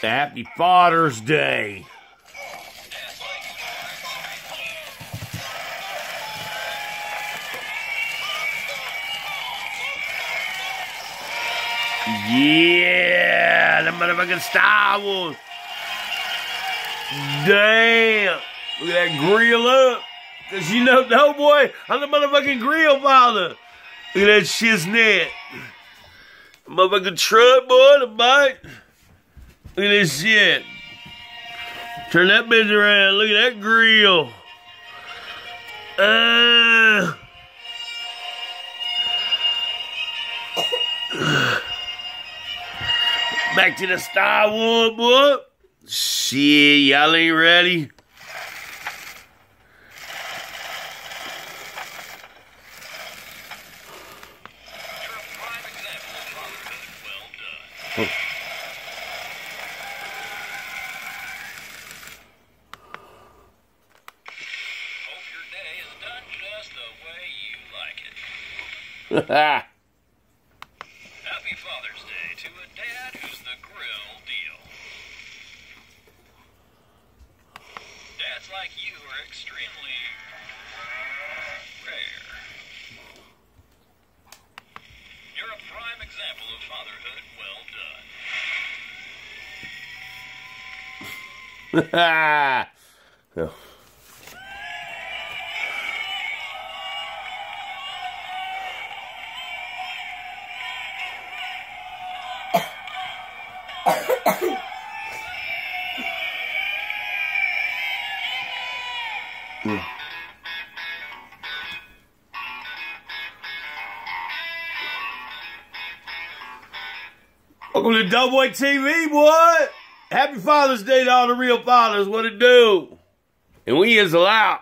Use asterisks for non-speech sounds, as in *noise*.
Happy Father's Day. Yeah, the motherfucking Star Wars. Damn. Look at that grill up. Cause you know, no boy, I'm the motherfucking grill father. Look at that shiznit. Motherfucking truck, boy, the bike. Look at this shit. Turn that bitch around. Look at that grill. Uh. *coughs* Back to the Star Wars, boy. Shit, y'all ain't ready. You're Happy Father's Day to a dad who's the grill deal. Dads like you are extremely rare. You're a prime example of fatherhood. Well done. *laughs* Oh. Welcome to Doughboy TV, boy. Happy Father's Day to all the real fathers. What it do? And we is allowed.